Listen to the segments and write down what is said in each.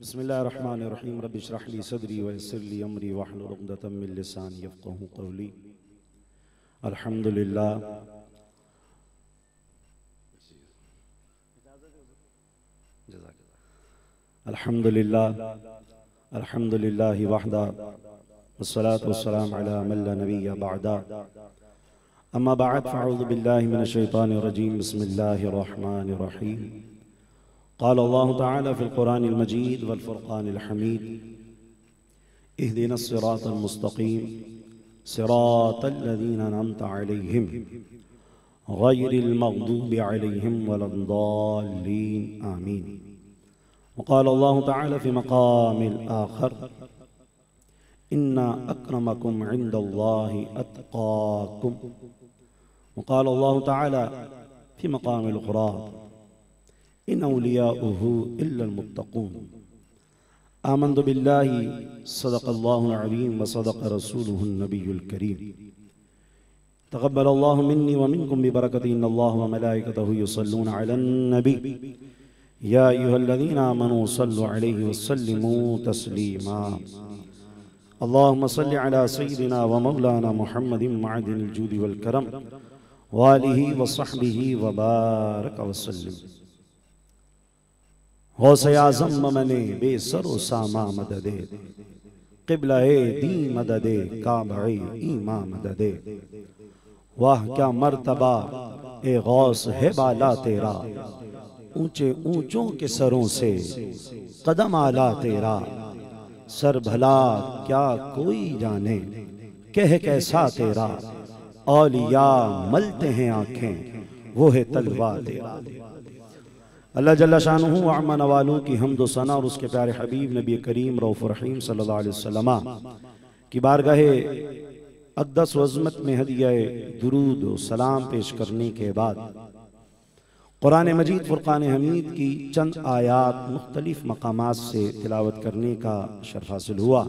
बसमीम रबिशरहली सदरी वसरली अमरी वाहलुदतमिल लिसान यफ़क़हु क़ौली अल्हम्दुलिल्लाह अल्हम्दुलिल्लाह अल्हम्दुलिल्लाहि वहदा वस्सलातु वस्सलाम अला नबिय्य बअदा अम्मा बअद फ़अऊज़ु बिल्लाहि मिनश शैतानिर रजीम बिस्मिल्लाहिर रहमानिर रहीम क़ाल अल्लाहु तआला फ़िल क़ुरानिल मजीद वल फ़ुरक़ानिल हमीद इहदिना सिरातल मुस्तक़ीम सिरातल लज़ीना अनअमत अलैहिम गैरिल मग़दूबि अलैहिम वलद्दाल्लीन आमीन वक़ाल अल्लाहु तआला फ़ी मक़ामिल आख़र इन्ना अक्रमकुम इंदल्लाहि अत्क़ाकुम वक़ाल अल्लाहु इन औलियाउहु इल्लल मुत्तक़ून आमन्तु बिल्लाहि सदक़ल्लाहुल अज़ीम व सदक़ रसूलुहुन नबियुल करीम तक़ब्बलल्लाहु मिन्नी व मिनकुम बिबरकति इन्नल्लाह व मलाइकतहु युसल्लूना अलन नबी या अय्युहल्लज़ीना आमनू सल्लु अलैहि व सल्लिमू तस्लीमा अल्लाहुम्म सल्लि अला सय्यिदिना व मौलाना मुहम्मदिन मअदिनिल जूदि वल करम व आलिहि व सहबिहि व बारक व सल्लिम गौसे आज़म ममने बेसरो सामा मददे। किबला दी मददे काबे ईमा मददे। वाह, क्या मर्तबा, ए गौस, है बाला तेरा। ऊँचे ऊंचों के सरों से कदम आला तेरा। सर भला, क्या कोई जाने, कह कैसा तेरा। औलिया, मलते हैं आँखें, वो है तलवा तेरा। अल्लाह जल्ला शानहू अमन वालों की हमद सना और उसके प्यारे हबीब नबी करीम, रऊफ़ रहीम सल्लल्लाहु अलैहि वसल्लम की बारगाह अकदस वज़मत में हदिया दुरूद सलाम पेश करने के बाद कुरान मजीद, फ़ुरक़ान हमीद की चंद आयात मुख्तलिफ़ मकामात से तिलावत करने का शर्फ हासिल हुआ।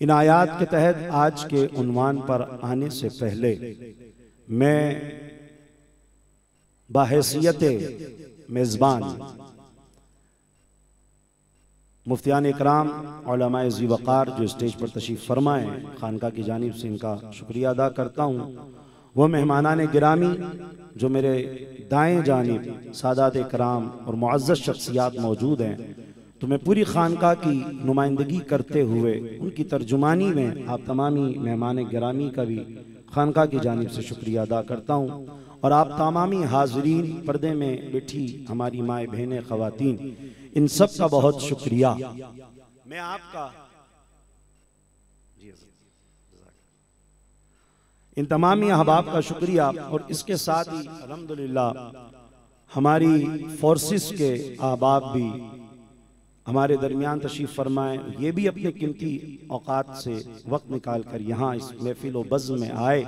इन आयात के तहत आज के उनवान पर आने से पहले मैं बाहसीत मेज़बान। मुफ्तियान इकराम जी जो स्टेज पर तशरीफ़ फरमाए, खानका की जानब से इनका शुक्रिया अदा करता हूँ। वह मेहमानान गिरामी जो मेरे दाएँ जानिब, सादात कराम और मुआज़ शख्सियात मौजूद हैं तो मैं पूरी खानका की नुमाइंदगी करते हुए उनकी तर्जुमानी में आप तमामी मेहमान गिरामी का भी खानका की जानब से शुक्रिया अदा करता हूँ। और आप तमामी हाजरीन पर्दे में बैठी हमारी माए बहनें, खवातीन। इन सब का बहुत शुक्रिया। मैं आपका इन तमामी अहबाब का शुक्रिया और इसके साथ ही, अल्हम्दुलिल्लाह, हमारी फोर्सेस के अहबाब भी हमारे दरमियान तशरीफ़ फरमाए। ये भी अपने कीमती औकात से वक्त निकाल कर यहाँ इस महफिल बज़ में आए।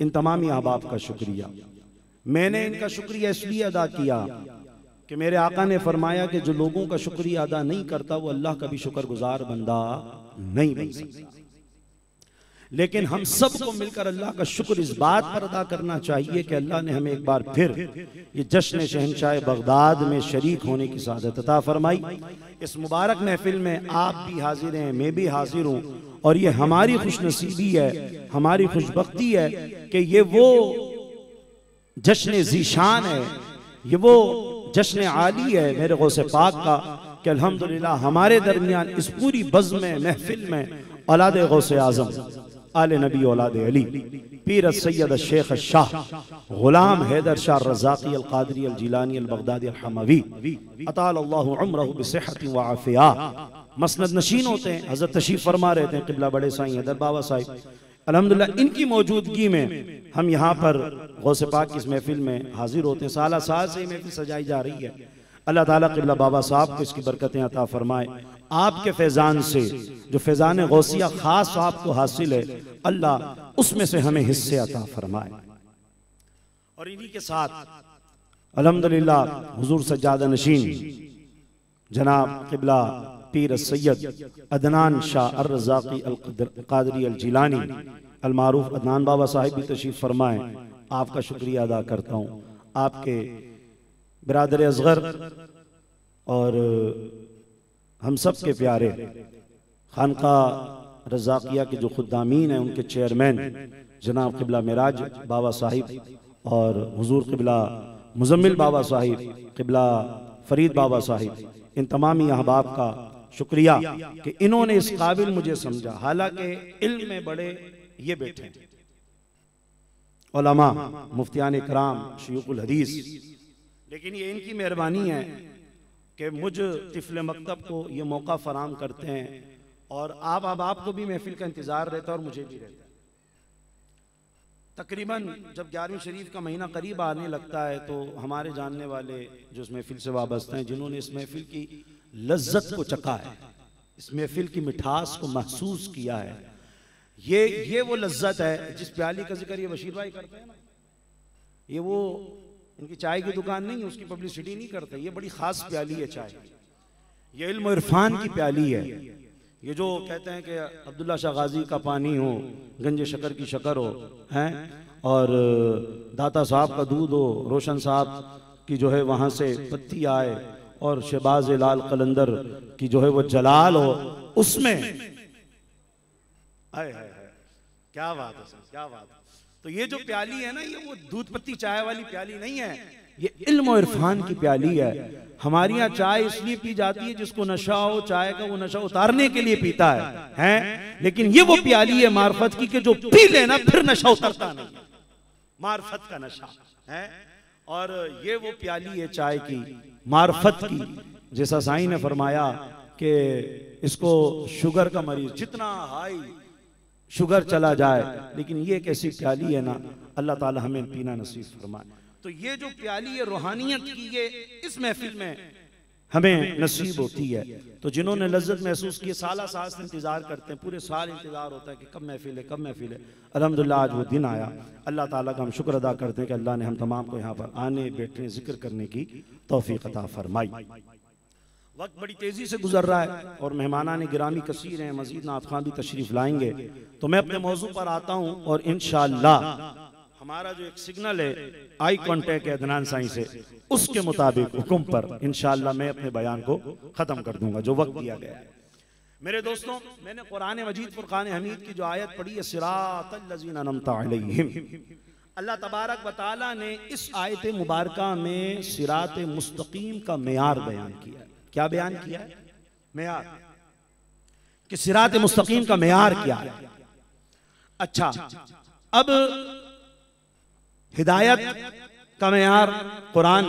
इन तमामी अहबाब का शुक्रिया। मैंने इनका शुक्रिया इसलिए अदा किया कि मेरे आका ने फरमाया कि जो लोगों का शुक्रिया अदा नहीं करता, वो अल्लाह का भी शुक्रगुजार बंदा नहीं बन सकता। लेकिन हम सबको मिलकर अल्लाह का शुक्र इस बात पर अदा करना चाहिए कि अल्लाह ने हमें एक बार फिर ये जश्न शहनशाह बगदाद में शरीक होने की सादत अता फरमाई। इस मुबारक महफिल में आप भी हाजिर हैं, मैं भी हाजिर हूँ, और ये हमारी खुशनसीबी है, हमारी खुशबख्ती है कि ये वो जश्न जीशान है, ये वो जश्न आली है मेरे गौसे पाक का कि अल्हम्दुलिल्लाह हमारे दरमियान इस पूरी बज़ में महफिल में औलाद गौसे आज़म आल नबी औलाद अली। पीर सैयद शेख शाह। गुलाम हैदर शाह रजाकी अल कादरी अल जिलानी अल बगदादी अल हमवी। अताल अल्लाह उम्रहु बिसिहत व आफिया। मसनद नशीन होते हैं, हज़रत तशरीफ़ फरमा रहते हैं किबला बड़े साईं, हैदर बाबा साहिब। अल्हम्दुलिल्लाह, इनकी मौजूदगी में हम यहाँ पर गौसे पाक की इस महफिल में हाजिर होते हैं। साला साल से महफिल सजाई जा रही है। अल्लाह ताला किबला बाबा साहब को इसकी बरकतें अता फरमाए। आपके फैजान से, जो फैजान गौसिया खास आपको हासिल है, अल्लाह उसमें से हमें हिस्से अता फरमाए। और इन्हीं के साथ, अल्हम्दुलिल्लाह, हुजूर सज्जादा नशीन, जनाब किबला पीर सैयद अदनान शाह अर्रजाकी अल कादरी अल जिलानी अल मारूफ अदनान बाबा साहिब भी तशरीफ़ फरमाए। आपका शुक्रिया अदा करता हूँ। आपके बिरादर असगर, और, हम सब के प्यारे खानका रजाकिया के जो खुदामीन हैं, उनके चेयरमैन, जनाब किबला मिराज बाबा साहिब, और हजूर किबला मुजम्मिल बाबा साहिब, किबला फरीद बाबा साहिब, इन तमामी अहबाब का शुक्रिया कि इन्होंने इस काबिल मुझे समझा। हालाँकि इल्म में बड़े ये बैठे हैं। मुफ्तियान कराम शयूकुल हदीस लेकिन ये इनकी मेहरबानी है कि मुझ तिफल मकतब को ये मौका फराम करते हैं और आप, अब आपको भी महफिल का इंतज़ार रहता है और मुझे भी रहता है। तकरीबन जब ग्यारहवीं शरीफ का महीना करीब आने लगता है तो हमारे जानने वाले जो इस महफिल से वाबस्ते हैं, जिन्होंने इस महफिल की लज्जत को चखा है, इस महफिल की मिठास को महसूस किया है, ये ये वो लज्जत है जिस प्याली का ज़िक्र ये बशीर भाई करते हैं ना, ये वो इनकी चाय की दुकान नहीं उसकी पब्लिसिटी नहीं करते। ये बड़ी खास प्याली है चाय। ये इल्म इरफान की प्याली है। ये जो कहते हैं कि अब्दुल्ला शाह गाजी का पानी हो गंज शकर की शकर हो हैं? और दाता साहब का दूध हो रोशन साहब की जो है वहाँ से पत्ती आए और शहबाज लाल कलंदर की जो है वो जलाल हो उसमें आए है, है। क्या बात है क्या बात है। तो ये जो प्याली है ना ये वो दूध पत्ती चाय वाली प्याली नहीं है। ये इल्म और इरफान की प्याली है। हमारी यहाँ चाय इसलिए पी जाती है जिसको नशा हो चाय का वो नशा उतारने के लिए पीता है। हैं। लेकिन ये वो प्याली है मार्फत की कि जो पी लेना फिर नशा उतरता नहीं। मार्फत का नशा है? और ये वो प्याली है चाय की मार्फत की। जैसा साई ने फरमाया कि इसको शुगर का मरीज़ जितना हाई शुगर चला जाए, लेकिन ये एक ऐसी प्याली है ना, अल्लाह ताला हमें पीना नसीब फरमाए। तो ये जो प्याली है, रूहानियत की ये इस महफिल में हमें नसीब होती है। तो जिन्होंने लज्जत महसूस की, साल साल से इंतज़ार करते हैं, पूरे साल इंतज़ार होता है कि कब महफिल है, कब महफिल है। अलहमदिल्ला आज वो दिन आया। अल्लाह ताला का हम शुक्र अदा करते हैं कि अल्लाह ने हम तमाम को यहाँ पर आने, बैठने, ज़िक्र करने की तोफ़ी अता फरमाई। वक्त बड़ी तेज़ी से गुजर रहा है और मेहमाना ने गिरामी कसीर हैं, मजीद नाथ खान भी तशरीफ़ लाएँगे। तो मैं अपने मौजू पर आता हूँ और इन हमारा जो एक सिग्नल है, आई कॉन्टेक्ट है अदनान साई से, उसके मुताबिक हुक्म पर इनशाला मैं अपने बयान को खत्म कर दूँगा, जो वक्त दिया गया है। मेरे दोस्तों, मैंने कुरान मजीद, फुरकान हमीद की जो आयत पढ़ी है अल्लाह तबारक बताला ने इस आयत मुबारक में सिरात मुस्तकीम का मैार बयान किया क्या बयान किया है? मैार। कि सिरात मुस्तकीम का मैार क्या है। अच्छा अब हिदायत का मैार कुरान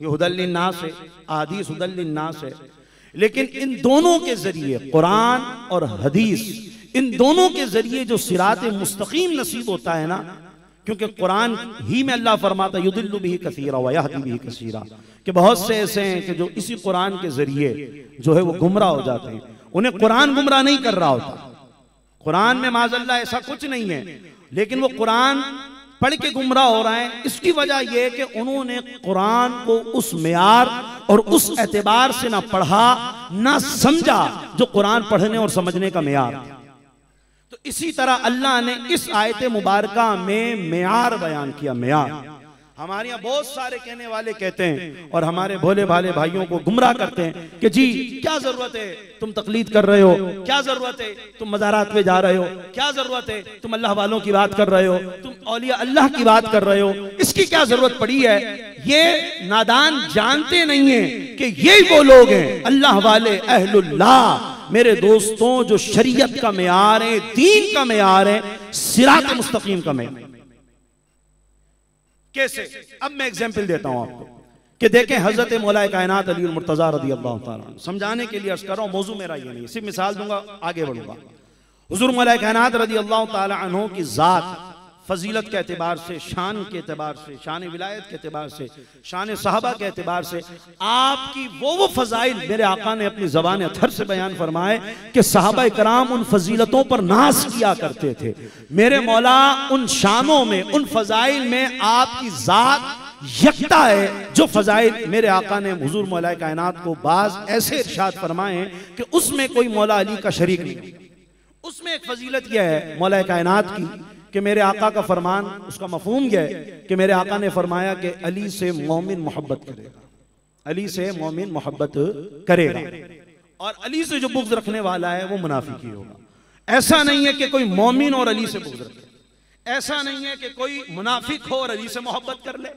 ये हुदलन्नास है आदीस हुदलन्नास है। लेकिन इन दोनों के ज़रिए कुरान और हदीस, इन दोनों के ज़रिए जो सिरात मुस्तकीम नसीब होता है ना क्योंकि कुरान ही में अल्लाह फरमाता युदिल्लु भी कसीरा वयाहदी भी कसीरा। कि बहुत से ऐसे हैं कि जो इसी कुरान के ज़रिए जो है वो गुमराह हो जाते हैं। उन्हें कुरान गुमराह नहीं कर रहा होता। कुरान में माजल्ला ऐसा कुछ नहीं है, लेकिन वो कुरान पढ़ के गुमराह हो रहा है। इसकी वजह यह कि उन्होंने कुरान को उस मैार और उस एतबार से ना पढ़ा, ना समझा, जो कुरान पढ़ने और समझने का मैार तो इसी तरह अल्लाह ने इस आयत मुबारक में मैार बयान किया मैार हमारे यहाँ बहुत सारे कहने वाले कहते हैं और हमारे भोले भाले भाइयों को गुमराह करते हैं कि जी, क्या ज़रूरत है? तुम तकलीद कर रहे हो। क्या ज़रूरत है? तुम मजारात में जा रहे हो। क्या ज़रूरत है? तुम अल्लाह वालों की बात कर रहे हो। तुम औलिया अल्लाह की बात कर रहे हो। इसकी क्या ज़रूरत पड़ी है? ये नादान जानते नहीं है कि ये वो लोग हैं। अल्लाह वाले अहलुल्लाह। मेरे दोस्तों, जो शरीयत का मैार है, दीन का मैार है, सिरात मुस्तकीम का मैार कैसे? अब मैं एग्ज़ाम्पल देता हूँ आपको। कि देखें, हज़रत मौलाए कायनात अली मुर्तजा रदी अल्लाह समझाने के लिए अर्ज़ कर रहा हूँ, मौजू मेरा ये नहीं सिर्फ़ मिसाल दूँगा, आगे बढ़ूँगा। हजूर मौलाए कायनात रदी अल्लाह तहों की ज़ात फजीलत के अतबार से, शान के अतबार से, शान विलायत के अतबार से, शान साहबा के अतबार से, आपकी वो वो फजाइल मेरे आका ने अपनी जबान अथर से बयान फरमाए कि साहबा कराम उन फजीलतों पर नाश किया करते थे। मेरे मौला, उन शानों में, उन फजाइल में आपकी ज़ात यकता है जो फजाइल मेरे आका ने हजूर मौला कायनात को बाज ऐसे इर्शाद फरमाए कि उसमें कोई मौला अली का शरीक नहीं उसमें एक फजीलत यह है मौला कायनात की कि मेरे आका का फरमान, उसका मफहूम यह है? कि मेरे आका ने फरमाया कि अली से मोमिन मोहब्बत करेगा। अली से मोमिन मोहब्बत करेगा। और अली से जो बुग्ज रखने वाला है, वो मुनाफिक ही होगा। ऐसा नहीं है कि कोई मोमिन और अली से बुग्ज रखे। ऐसा नहीं है कि कोई मुनाफिक हो और अली से मोहब्बत कर ले।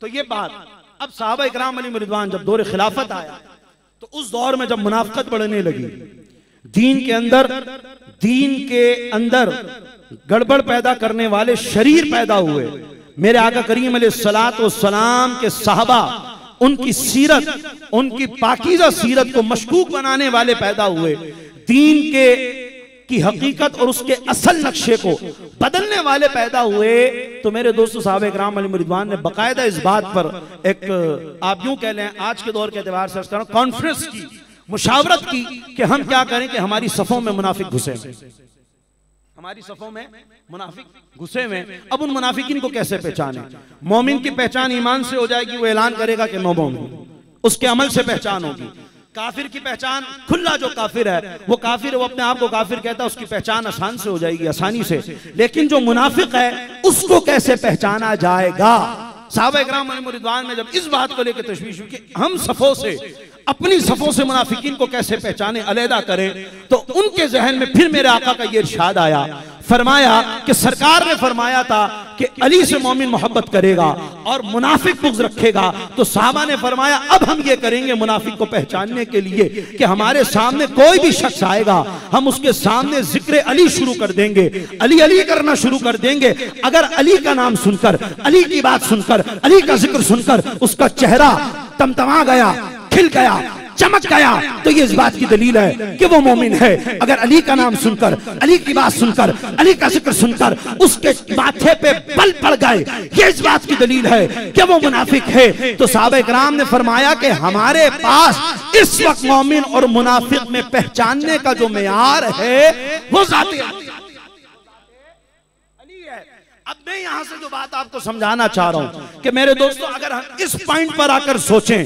तो ये बात, अब साहब इकराम अली मरिदवान जब दौर खिलाफत आया तो उस दौर में जब मुनाफ्त बढ़ने लगी, दीन के अंदर दीन के अंदर गड़बड़ पैदा करने वाले शरीर पैदा हुए। मेरे आका करीम सलात सलाम के साहबा, उनकी सीरत, उनकी पाकिजा सीरत को मशकूक बनाने वाले पैदा हुए। दीन के, की हकीकत और उसके असल नक्शे को बदलने वाले पैदा हुए। तो मेरे दोस्तों साहब इकराम अली मुरिदवान ने बकायदा इस बात पर एक, आप यूँ कह लें, आज के दौर के अतबार से कॉन्फ्रेंस की। मुशावरत की कि हम क्या करें कि हमारी सफ़ों में मुनाफिक घुसे। हमारी सफ़ों में मुनाफिक घुसे हुए। अब उन मुनाफिकिन को कैसे पहचाने? मोमिन की पहचान ईमान से हो जाएगी, वो ऐलान करेगा कि नो मोमिन उसके अमल से पहचान होगी। काफिर की पहचान खुला जो काफिर है, वो काफिर वो अपने आप को काफिर कहता है, उसकी पहचान आसान से हो जाएगी, आसानी से। लेकिन जो मुनाफिक है, उसको कैसे पहचाना जाएगा? साहब में जब इस बात को लेकर तशवीश हुई कि हम सफों से, अपनी सफों से मुनाफिकीन को कैसे पहचाने, अलहदा करें तो उनके जहन में फिर मेरे आका का ये इर्शाद आया फरमाया कि सरकार ने फरमाया था कि अली से मोमिन मोहब्बत करेगा और मुनाफिक बुग्ज रखेगा। तो साहबा ने फरमाया, अब हम ये करेंगे मुनाफिक को पहचानने के लिए कि हमारे सामने कोई भी शख्स आएगा, हम उसके सामने ज़िक्र अली शुरू कर देंगे। अली अली करना शुरू कर देंगे। अगर अली का नाम सुनकर, अली की बात सुनकर, अली का ज़िक्र सुनकर उसका चेहरा तमतमा गया, खिल गया चमक गया। तो ये इस बात की दलील है कि वो मोमिन है। अगर अली का नाम सुनकर, अली की बात सुनकर, अली का ज़िक्र सुनकर उसके माथे पे बल पड़ गए, ये इस बात की दलील है कि वो मुनाफिक है। तो साहब कराम ने फरमाया कि हमारे पास इस वक्त मोमिन और मुनाफिक में पहचानने का जो मैार है, वो जाती अब मैं यहाँ से जो बात आपको समझाना चाह रहा हूँ कि मेरे दोस्तों अगर हम इस पॉइंट पर आकर सोचें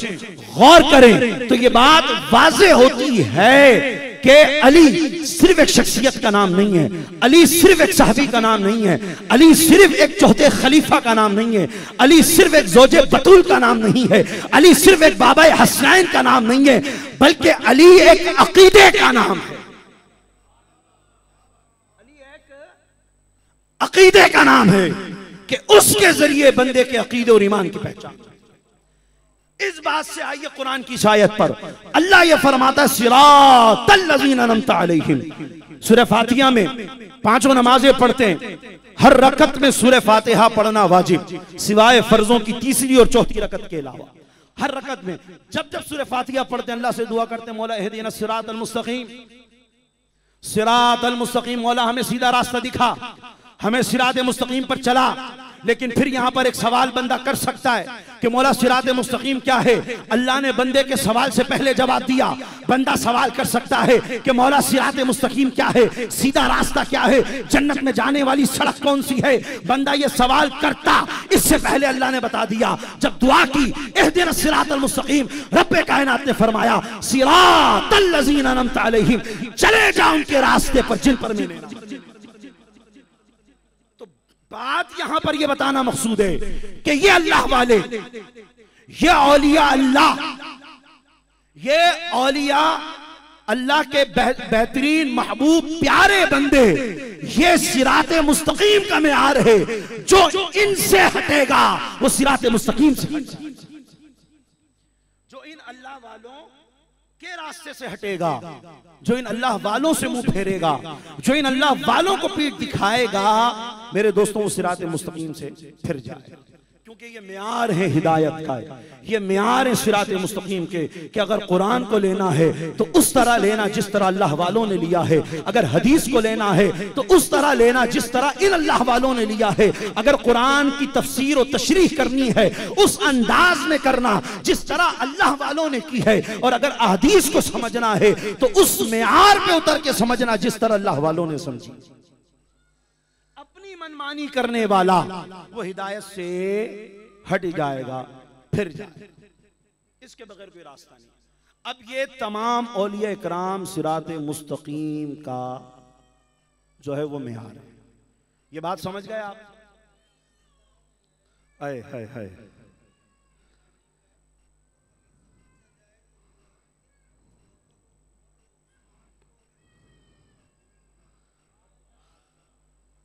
गौर करें तो ये बात वाजे होती है कि अली सिर्फ़ एक शख्सियत का नाम नहीं है। अली सिर्फ़ एक साहबी का नाम नहीं है। अली सिर्फ़ एक चौथे खलीफा का नाम नहीं है। अली सिर्फ़ एक जोजे बतूल का नाम नहीं है। अली सिर्फ़ एक बाबा हसनैन का नाम नहीं है बल्कि अली एक अकीदे का नाम है। अकीदे का नाम है कि उसके ज़रिए बंदे के अकीदे और ईमान की पहचान। इस बात से आइए कुरान की शायद पर। अल्लाह ये फरमाता सुर फातिहा में पाँचों नमाजें पढ़ते हैं। हर रकत में सुर फातिहा पढ़ना वाजिब, सिवाय फर्जों की तीसरी और चौथी रकत के अलावा। हर रकत में जब जब सुर फातिहा पढ़ते हैं, अल्लाह से दुआ करते हैं, मौला हदीना सिरात अल मुस्तकीम। सिरात अल मुस्तकीम, मौला हमें सीधा रास्ता दिखा। हमें सिरात मुस्तकीम पर चला। लेकिन फिर यहाँ पर एक सवाल बंदा कर सकता है कि मौला सिरात मुस्तकीम क्या है? अल्लाह ने बंदे के सवाल से पहले जवाब दिया। बंदा सवाल कर सकता है कि मौला सिरात मुस्तकीम क्या है? सीधा रास्ता क्या है? जन्नत में जाने वाली सड़क कौन सी है? बंदा ये सवाल करता, इससे पहले अल्लाह ने बता दिया। जब दुआ की एह दिन सिरात मुस्तकीम रब कायनात ने फरमाया चले जाओ उनके रास्ते पर जिन पर मैंने बात यहाँ पर यह बताना मकसूद है कि ये अल्लाह वाले, ये औलिया अल्लाह, ये औलिया अल्लाह के बेहतरीन, महबूब, प्यारे बंदे, ये सिरात मुस्तकीम का मैार है, जो इनसे हटेगा, वो सिरात मुस्तकीम से जो इन अल्लाह वालों के रास्ते से हटेगा जो इन अल्लाह वालों से मुँह फेरेगा जो इन अल्लाह वालों को पीठ दिखाएगा मेरे दोस्तों उस सिरात मुस्तकीम से फिर जाए। क्योंकि ये मैार है हिदायत का ये मैार है सिरात मुस्तकीम के कि अगर कुरान को लेना है तो उस तरह लेना जिस तरह अल्लाह वालों ने लिया है। अगर हदीस को लेना है तो उस तरह लेना जिस तरह इन अल्लाह वालों ने लिया है। अगर कुरान की तफसीर और तशरी करनी है उस अंदाज में करना जिस तरह अल्लाह वालों ने की है। और अगर अहदीस को समझना है तो उस म्यार पे उतर के समझना जिस तरह अल्लाह वालों ने समझी। मनमानी करने वाला, वो हिदायत से हट जाएगा, फिर जाए इसके बगैर कोई रास्ता नहीं। अब ये तमाम औलिया कराम सिरात मुस्तकीम का जो है वो मैार है। ये बात समझ गए आप? आए हाय हाय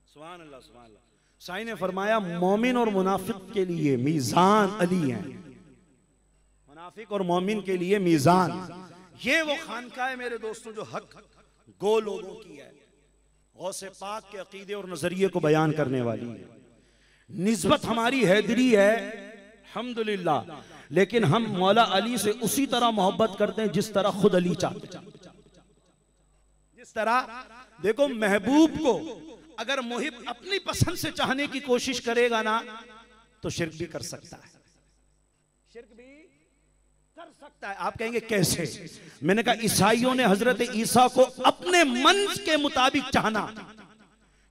सुभान अल्लाह सुभान अल्लाह साई ने फरमाया, मोमिन और मुनाफिक के लिए मीजान अली हैं। मुनाफिक और मोमिन के लिए मीजान। ये वो खानका है मेरे दोस्तों, जो हक गो लोगों की है। गौसे पाक के अकीदे और नज़रिए को बयान करने वाली है। निस्बत हमारी हैदरी है हमदुलिल्लाह लेकिन हम मौला अली से उसी तरह मोहब्बत करते हैं, जिस तरह खुद अली चाहते जिस तरह, देखो, महबूब को अगर मुहिब अपनी पसंद से चाहने की कोशिश करेगा ना तो शिरक भी कर सकता है। शिरक भी कर सकता है। आप कहेंगे कैसे? मैंने कहा ईसाइयों ने हज़रत ईसा को अपने मन के मुताबिक चाहना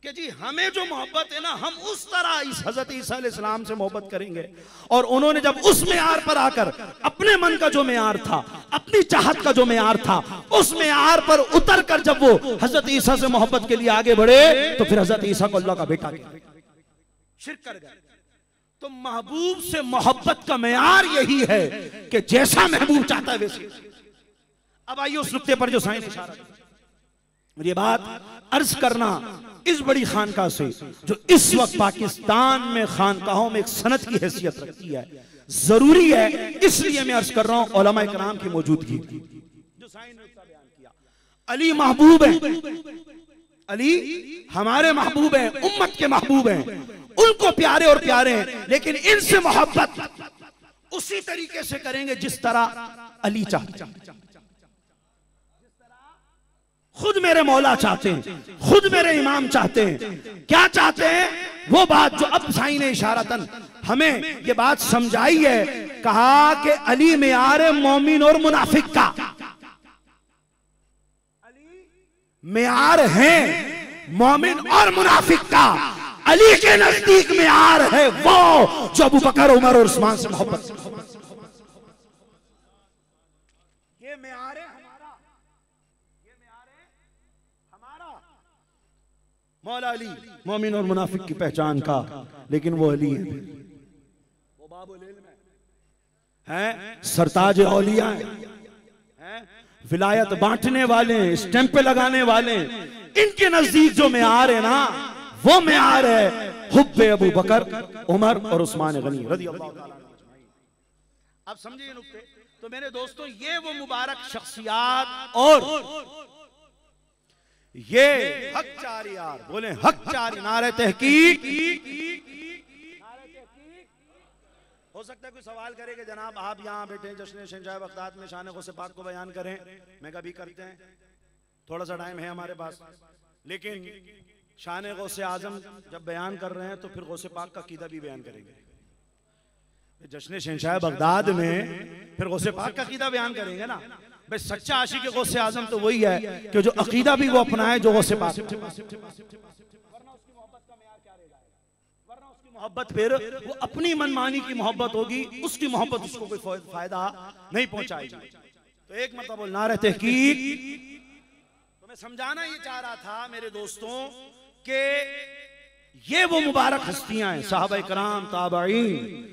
कि जी, हमें जो मोहब्बत है ना, हम उस तरह इस हज़रत ईसा से मोहब्बत करेंगे। और उन्होंने जब उस म्यार पर आकर अपने मन का जो मैार था, अपनी चाहत का जो मैार था, उस म्यार पर उतर कर जब वो हज़रत ईसा से मोहब्बत के लिए आगे बढ़े तो फिर हज़रत ईसा को अल्लाह का बेटा शिरक कर गए। तो महबूब से मोहब्बत का मैार यही है कि जैसा महबूब चाहता है वैसे। अब आइए उस नुकते पर जो इशारा ये बात अर्ज़ करना इस बड़ी खानका से, जो इस वक्त पाकिस्तान में खानकाहों में एक सनत की हैसियत रखती है। ज़रूरी है, इसलिए मैं अर्ज़ कर रहा हूँ ओलमा कराम की मौजूदगी। जो अली महबूब है। अली हमारे महबूब हैं, उम्मत के महबूब हैं। उनको प्यारे और प्यारे हैं, लेकिन इनसे मोहब्बत उसी तरीके से करेंगे जिस तरह अली चाहते खुद मेरे मौला चाहते हैं, खुद मेरे इमाम चाहते हैं। क्या चाहते हैं? वो बात जो अब साई ने इशारतन हमें ये बात समझाई है, कहा कि अली में आर मोमिन और मुनाफिक का। मेयार है, मोमिन और मुनाफिक का। अली के नज़दीक में आर है वो, जो अबू बकर, उमर और उस्मान से मोहब्बत ये मेयार है हमारा ये मेयार है हमारा मौला अली, मोमिन और मुनाफिक की पहचान का, लेकिन वो अली है। बाबुल सरताज औलिया है। विलायत बांटने वाले स्टैंप लगाने वाले इनके नज़दीक जो मेयार है ना, वो मैार है हुब्बे अबू बकर, उमर और उस्मान गनी अब समझिए तो मेरे दोस्तों, ये वो मुबारक शख्सियात और ये हक चार यार बोले हक चार नारे तहकीक। हो सकता है कोई सवाल करे कि जनाब आप यहाँ बैठे जश्न शहजाह बगदाद में शान से पाक को बयान करें। मैं कभी करते हैं। थोड़ा सा टाइम है हमारे पास। लेकिन शान गौसे आज़म जब बयान कर रहे हैं तो फिर गौसे पाक का कीदा भी बयान करेंगे। जश्न शहशाह बगदाद में फिर गौसे पाक का कीदा बयान करेंगे ना। भाई सच्चा आशी के गौसे आज़म तो वही है कि जो अकीदा भी वो अपनाए जो गौसे पाक। मोहब्बत फिर वो अपनी मनमानी की मोहब्बत होगी उसकी मोहब्बत उसको कोई फ़ायदा नहीं पहुंचाएगी। तो एक मतलब बोलना रहते की तो मैं समझाना ये चाह रहा था मेरे दोस्तों कि ये वो मुबारक हस्तियाँ हैं साहब कराम ताबीन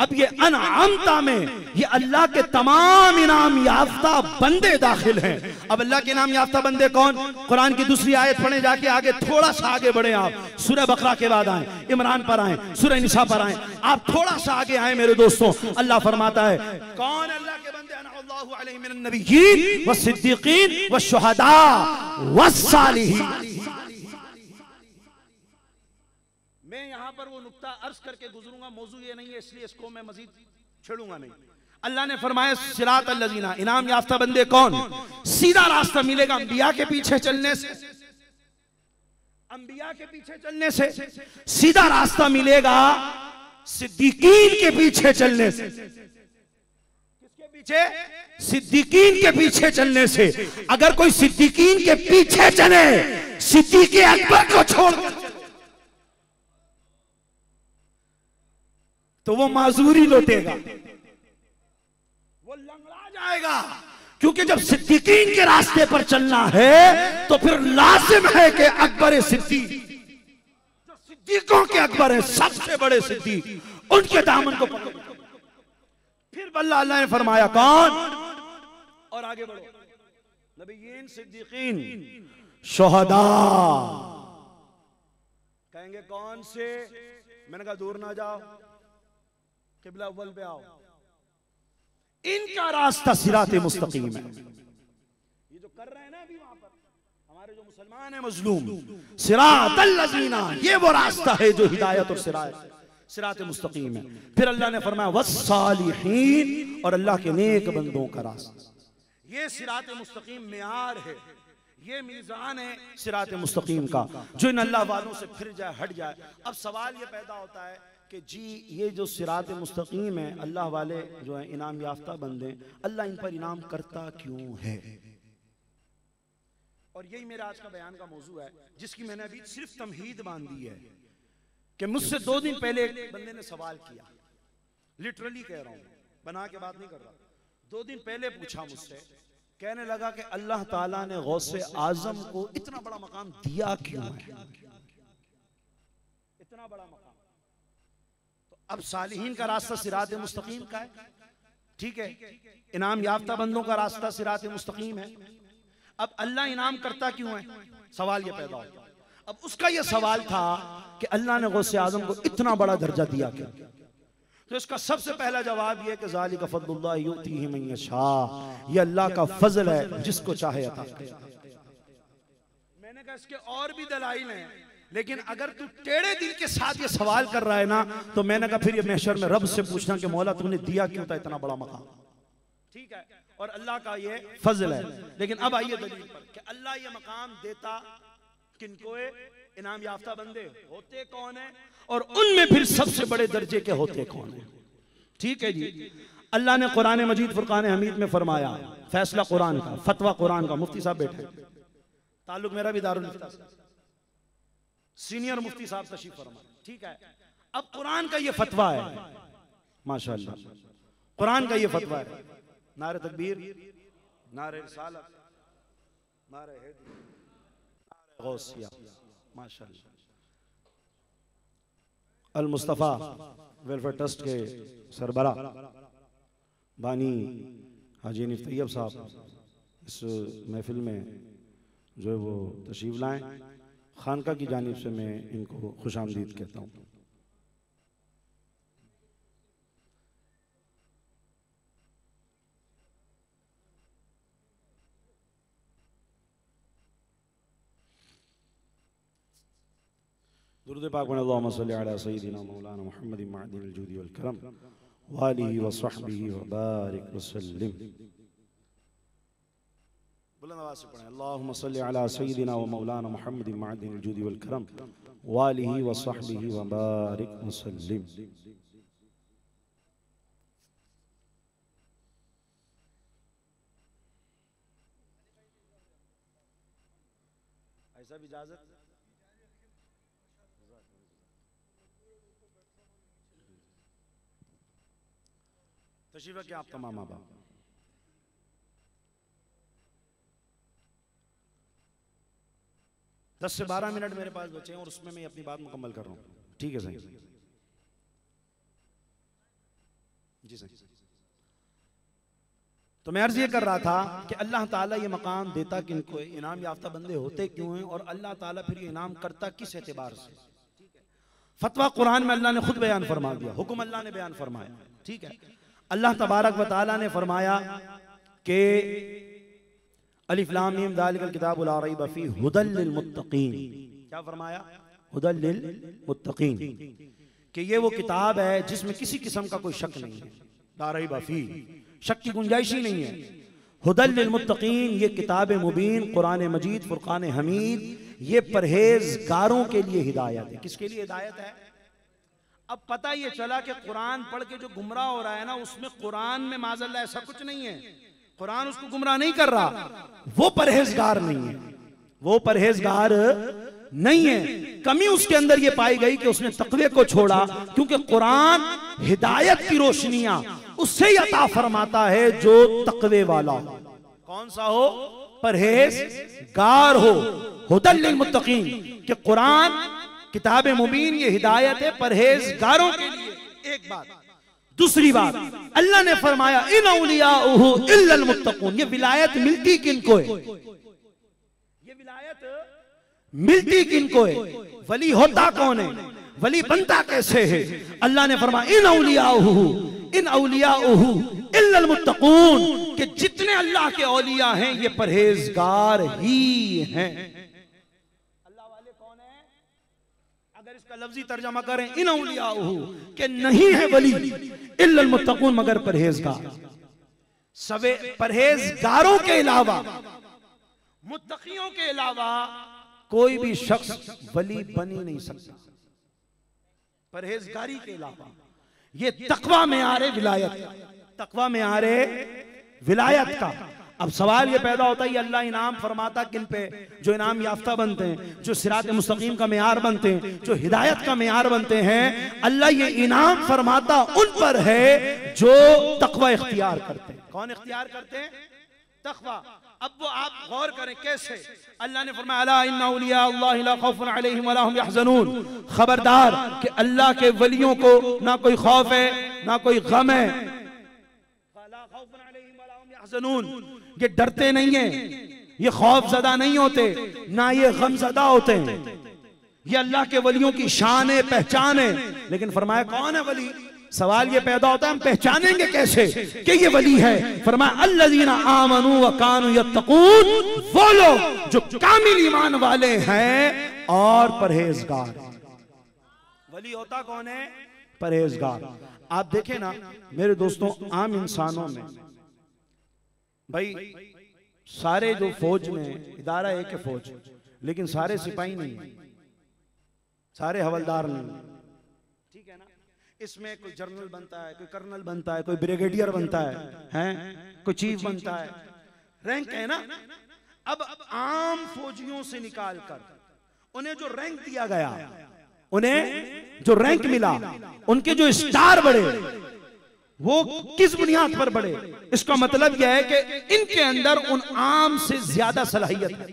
अब ये अनआमता में ये अल्लाह के तमाम इनाम याफ्ता बंदे दाखिल हैं। अब अल्लाह के नाम याफ्ता बंदे कौन? कुरान की दूसरी आयत पढ़े जाके आगे थोड़ा सा आगे बढ़े आप। सूर्य बकरा के बाद आए इमरान पर आए सूर्य निशा पर आए। आप थोड़ा सा आगे आए मेरे दोस्तों अल्लाह फरमाता है कौन अल्लाह के बंदे व सिद्दीकीन व शुहदा व मैं यहाँ पर वो नुकता अर्ज़ करके गुजरूँगा, मौजू ये नहीं है, इसलिए इसको मैं मजीद छेड़ूँगा नहीं। अल्लाह ने फरमाया, सिरात अल्लाजीना, इनाम याफ्ता बंदे कौन? सीधा रास्ता मिलेगा अंबिया के पीछे चलने से। अंबिया के पीछे चलने से। सीधा रास्ता मिलेगा सिद्दीकीन के पीछे चलने से। पीछे? सिद्दीकीन के पीछे चलने से। अगर कोई सिद्दीकीन के पीछे चले सिद्दीक अकबर को छोड़कर तो वो माजूरी लौटेगा। वो लंगड़ा जाएगा। क्योंकि जब सिद्दीकीन के रास्ते पर चलना है तो फिर लाजिम है कि अकबर जो सिद्दीकों के अकबर है, सबसे बड़े सिद्दीक उनके दामन को पकड़। फिर बल्ला अल्लाह ने फरमाया, कौन? और आगे बढ़ो। नबीन सिद्दीकीन, शोहदा। कहेंगे, कौन से? मैंने कहा, दूर ना जाओ। किबला अव्वल पे आओ। इनका रास्ता सिरात मुस्तकीम है। ये जो कर रहे हैं ना अभी वहाँ पर, हमारे जो मुसलमान है, मजलूम। सिरात ये वो रास्ता है जो हिदायत और सिरात सिरात मुस्तकीम है। फिर अल्लाह ने फरमाया वसालिहीन और अल्लाह के नेक बंदों का रास्ता। ये सिरात मुस्तकीम म्यार है। ये मीज़ान है सिरात मुस्तकीम का। जो इन अल्लाह वालों से फिर जाए हट जाए। अब सवाल ये पैदा होता है कि जी ये जो सिरात मुस्तकीम है अल्लाह वाले जो है इनाम याफ्ता बंदे अल्लाह इन पर इनाम करता क्यों है? और यही मेरा आज का बयान का मौजू है जिसकी मैंने अभी सिर्फ़ तमहीद बांधी है। कि मुझसे दो दिन पहले एक बंदे ने सवाल किया। लिटरली कह रहा हूँ। बना के बात नहीं कर रहा। दो दिन पहले पूछा मुझसे, कहने लगा कि अल्लाह ताला ने गौसे आज़म को इतना बड़ा मकाम दिया क्यों है? इतना बड़ा मकाम। तो अब सालिहीन का रास्ता सिरात मुस्तकीम का है। ठीक है, इनाम याफ्ता बंदों का रास्ता सिरात मुस्तकीम है। अब अल्लाह इनाम करता क्यों है? सवाल ये पैदा होता। अब उसका यह सवाल था कि अल्लाह ने गौसे आज़म को इतना बड़ा दर्जा दिया क्यों? तो इसका सबसे पहला जवाब यह कि जाली का फजल्ला शाह ये अल्लाह का फजल है जिसको चाहे अता। मैंने कहा, इसके और भी दलाइल हैं, लेकिन अगर तू टेढ़े दिल के साथ ये सवाल कर रहा है ना तो मैंने कहा, फिर ये महशर में रब से पूछना कि मौला तुमने दिया क्यों था इतना बड़ा मकाम? ठीक है? और अल्लाह का ये फजल है। लेकिन अब आइए दलील पर कि अल्लाह ये मकाम देता किनको इनाम याफ्ता बंदे। होते कौन है? और उनमें फिर सबसे बड़े दर्जे के होते कौन है? ठीक है जी। अल्लाह ने कुरान मजीद फुरकान हमीद में फरमाया, फैसला कुरान का, फतवा कुरान का। मुफ्ती साहब बैठे। ताल्लुक मेरा भी दारुल सीनियर मुफ्ती साहब तशीफ फरमा। ठीक है। अब कुरान का ये फतवा है। माशाल्लाह। कुरान का ये फतवा है। नारे तकबीर, नारे रिसालत, नारे अल मुस्तफ़ा वेलफेयर ट्रस्ट के सरबरा बानी हाजी निफ तैयब साहब इस महफिल में जो है वो तशीफ लाएँ खानका की जानब से मैं इनको खुश आमदीद कहता हूँ दुरुद पाक में अल्लाहुम्मा सल्ली अला सय्यिदिना मौलाना मुहम्मद मअदिल जूदी वल करम वालिहि व सहबिहि व बारिक वसल्लिम बुलंद आवाज़ से पढ़ें अल्लाहुम्मा सल्ली अला सय्यिदिना व मौलाना मुहम्मद मअदिल जूदी वल करम वालिहि व सहबिहि व बारिक वसल्लिम ऐसा भी इजाज़त तशीफ क्या आप तमाम बाप। दस से बारह मिनट मेरे पास बचे हैं और उसमें मैं अपनी बात मुकम्मल कर रहा हूँ। ठीक है सही जी सही तो मैं अर्ज़ ये कर रहा था कि अल्लाह ताला ये मकाम देता किनको इनाम याफ्ता बंदे होते क्यों हैं? और अल्लाह ताला फिर ये इनाम करता किस एतबार से? फतवा कुरान में अल्लाह ने खुद बयान फरमा दिया हुक्म अल्लाह ने बयान फरमाया। ठीक है? अल्लाह तबारक वाली ने फरमाया कि अलिफ्लाम किताब बफी हुदलमुत्तकीन क्या फरमाया? हुदलमुत्तकीन कि ये वो किताब है जिसमें किसी किस्म का कोई शक नहीं है। दारई बफी शक की गुंजाइश ही नहीं है। हुदलमुत्तकीन ये किताब मुबीन, कुरान मजीद, फुरकान हमीद, ये परहेजगारों के लिए हिदायत है। किसके लिए हिदायत है? अब पता ये चला कि कुरान पढ़ के जो गुमराह हो रहा है ना, उसमें कुरान में माजल्ला ऐसा कुछ नहीं है। कुरान उसको गुमराह नहीं कर रहा। वो परहेजगार नहीं है। वो परहेजगार नहीं है। कमी उसके अंदर ये पाई गई कि उसने तकवे को छोड़ा, क्योंकि कुरान हिदायत की रोशनियाँ उससे अता फरमाता है जो तकवे वाला कौन सा हो? परहेजगार हो। हुदल मुत्तकीन कि कुरान किताब मुबीन ये हिदायत है परहेजगारों के लिए। एक बात। दूसरी बात अल्लाह ने फरमाया इन मुत्तकून। ये विलायत मिलती किनको है? ये विलायत मिलती किनको है? वली होता कौन है? वली बनता कैसे है? अल्लाह ने फरमाया इन अलिया इन अलिया मुत्तकून कि जितने अल्लाह के औलिया हैं ये परहेजगार ही हैं अल्लाह वाले कौन है इसका लफ्जी तर्जमा करें, इन के नहीं है वली, इल्लल मगर परहेजगार। सवे परहेजगारों के अलावा, मुत्तकियों के अलावा, कोई भी शख्स वली बन नहीं सकता। परहेजगारी के अलावा, ये तकवा में आ रहे विलायत, तकवा में आ रहे विलायत का। अब सवाल ये पैदा होता है अल्लाह इनाम फरमाता किन पे? जो इनाम याफ्ता बनते हैं, जो सिरात मुस्तकीम का मैार बनते हैं, जो हिदायत का मैार बनते हैं, अल्लाह ये इनाम फरमाता उन पर है जो तकवा इख्तियार करते हैं। कौन इख्तियार करते हैं? तकवा। अब वो आप गौर करें, कैसे? अल्लाह ने फरमाया खबरदार कि अल्लाह के वलियों को ना कोई खौफ है, ना कोई गम है। ये डरते नहीं है। ये खौफ जदा नहीं होते, ना ये गम जदा होते। हैं ये अल्लाह के वलियों की शान है, पहचान है। लेकिन फरमाया, कौन है वली? सवाल ये पैदा होता है, हम पहचानेंगे कैसे कि ये वली है? फरमाया, अल्लाजीना आमनु व कानु यत्तकून। वो लोग जो कामिल ईमान वाले हैं और परहेजगार। वली होता कौन है? परहेजगार। आप देखें ना, मेरे दोस्तों, आम इंसानों में भाई, सारे जो फौज में, इदारा एक है फौज, लेकिन सारे सिपाही नहीं सारे हवलदार नहीं ठीक है ना? इसमें कोई जनरल बनता है, कोई कर्नल बनता है, कोई ब्रिगेडियर बनता है, हैं? कोई चीफ बनता है। रैंक है ना? अब आम फौजियों से निकाल कर, उन्हें जो रैंक दिया गया, उन्हें जो रैंक मिला, उनके जो स्टार बढ़े वो किस बुनियाद पर बढ़े? इसका मतलब यह है कि इनके अंदर उन आम से ज़्यादा सलाहियत है।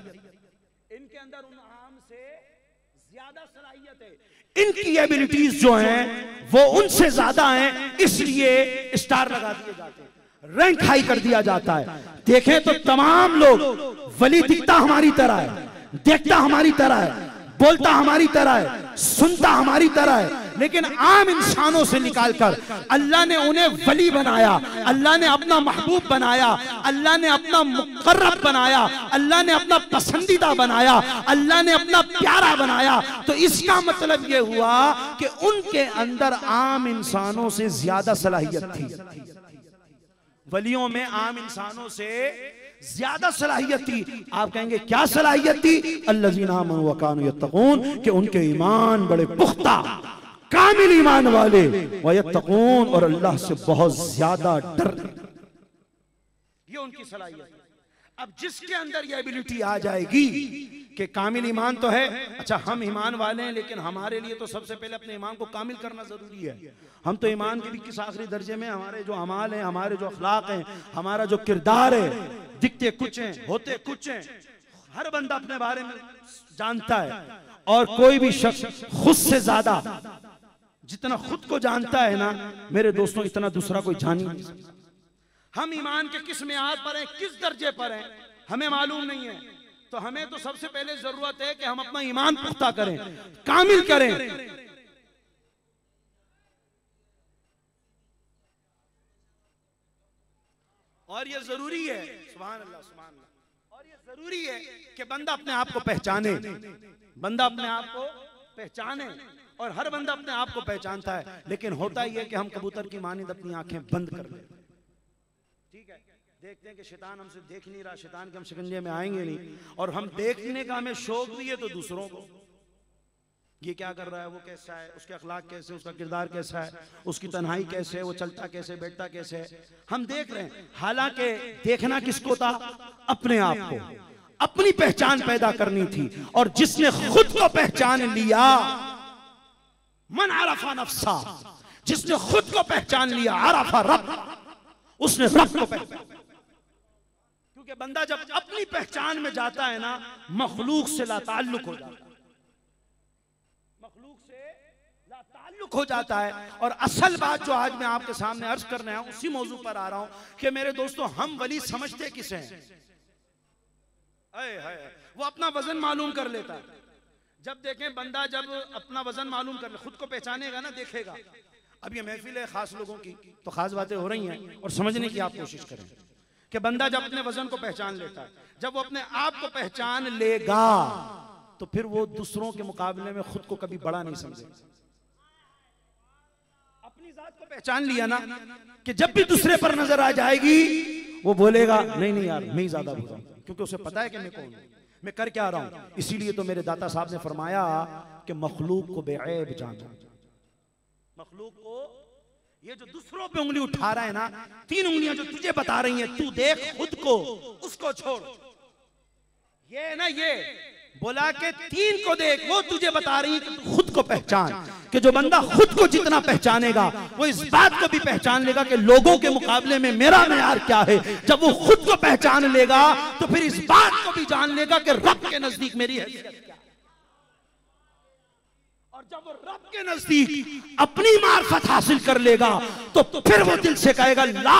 इनके अंदर उन आम से ज़्यादा सलाहियत है। इनकी एबिलिटीज जो हैं वो उनसे ज़्यादा हैं इसलिए स्टार लगा दिए जाते हैं। रैंक हाई कर दिया जाता है। देखें तो तमाम लोग वली दिखता हमारी तरह है देखता हमारी तरह है। बोलता हमारी तरह है, सुनता हमारी तरह है, लेकिन आम इंसानों से निकालकर अल्लाह ने उन्हें वली बनाया, अल्लाह ने अपना महबूब बनाया, अल्लाह ने अपना मुकर्रब बनाया, अल्लाह ने अपना पसंदीदा बनाया, अल्लाह ने अपना प्यारा बनाया। तो इसका मतलब यह हुआ कि उनके अंदर आम इंसानों से ज़्यादा सलाहियत थी। वलियों में आम इंसानों से ज़्यादा सलाहियत थी। आप कहेंगे क्या सलाहियत थी? अल्लाजीनामकान कि उनके ईमान बड़े पुख्ता कामिल ईमान वाले। वयतकून और अल्लाह से बहुत ज़्यादा डर। ये उनकी सलाहियत अब जिसके अंदर ये एबिलिटी आ जाएगी कि कामिल ईमान तो है अच्छा हम ईमान वाले हैं लेकिन हमारे लिए तो सबसे पहले अपने ईमान को कामिल करना ज़रूरी है। हम तो ईमान के भी किस आखिरी दर्जे में हमारे जो अमाल हैं हमारे जो अखलाक हैं हमारा जो किरदार है दिखते कुछ हैं, होते कुछ हैं। हर बंदा अपने बारे में जानता है। और कोई भी शख्स खुद से ज़्यादा जितना खुद को जानता है ना, मेरे दोस्तों, इतना दूसरा कोई जान नहीं हम ईमान के किस म्याद पर हैं, किस दर्जे पर हैं, हमें मालूम नहीं है। तो हमें तो सबसे पहले ज़रूरत है कि हम अपना ईमान पुख्ता करें, कामिल करें। और ये ज़रूरी है। सुबह अल्लाह सुबह और ये ज़रूरी है कि बंदा अपने आप को पहचाने। बंदा अपने आप को पहचाने। और हर बंदा अपने आप को पहचानता है। लेकिन होता ही है कि हम कबूतर की मानद अपनी आँखें बंद कर लेते ठीक है? देखते हैं कि शैतान हमसे देख नहीं रहा। शैतान के हम शिकंजे में आएँगे नहीं। और हम देखने का हमें शौक भी है तो दूसरों को। ये क्या कर रहा है, वो कैसा है, उसके अखलाक कैसे उसका किरदार कैसा है, उसकी तन्हाई कैसे है, वो चलता कैसे बैठता कैसे है? हम देख रहे हैं, हालाँकि देखना किसको था? अपने आप को। अपनी पहचान पैदा करनी थी और जिसने खुद को पहचान लिया, मन आरफा नफसा। जिसने खुद को पहचान लिया आरफा रब। उसने रब को पहचान क्योंकि बंदा जब अपनी पहचान में जाता है ना, मखलूक से लाताल्लुक हो जाता है मखलूक से लाताल्लुक हो जाता है। और असल बात जो आज मैं आपके सामने अर्ज़ कर रहा हूँ उसी मौजू पर आ रहा हूँ कि मेरे दोस्तों, हम वली समझते किसे हैं? वो अपना वज़न मालूम कर लेता है। जब देखें, बंदा जब अपना वज़न मालूम कर, खुद को पहचानेगा ना, देखेगा। अब ये महफिल है खास लोगों की तो खास बातें हो रही हैं और समझने की आप कोशिश करें कि बंदा जब अपने वज़न को पहचान लेता है, जब वो अपने आप को पहचान लेगा तो फिर वो दूसरों के मुकाबले में खुद को कभी बड़ा नहीं समझेगा। पहचान लिया ना कि जब भी दूसरे पर नज़र आ जाएगी वो बोलेगा नहीं नहीं यार मैं ही ज़्यादा बुरा हूँ क्योंकि उसे पता है कि मैं कौन मैं कर क्या रहा हूँ? इसीलिए तो मेरे दाता साहब ने फरमाया कि मखलूक को बेऐब जाना। मखलूक को ये जो दूसरों पे उंगली उठा रहा है ना तीन उंगलियाँ जो तुझे बता रही हैं तू देख खुद को उसको छोड़। ये ना ये बोला के तीन को देख, वो तुझे बता रही है खुद को पहचान, कि जो बंदा खुद को जितना पहचानेगा, वो इस बात को भी पहचान लेगा कि लोगों के मुकाबले में मेरा मैार क्या है। जब वो खुद को पहचान लेगा तो फिर इस बात को भी जान लेगा कि रब के नज़दीक मेरी क्या और जब वो रब के नज़दीक अपनी मार्फत हासिल कर लेगा तो फिर वो दिल से कहेगा, ला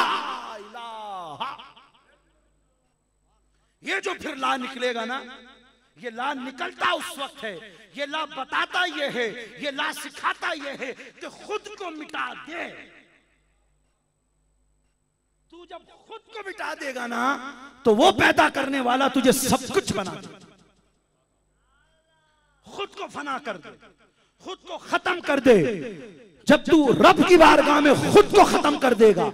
ये जो फिर ला निकलेगा ना ये ला निकलता उस वक्त है, ये ला बताता ये है, ये ला सिखाता ये है कि खुद को मिटा दे। तू जब खुद को मिटा देगा ना तो वो पैदा करने वाला तुझे सब कुछ बना दे खुद को फना कर दे, खुद को खत्म कर दे। जब तू रब की बारगाह में खुद को खत्म कर देगा,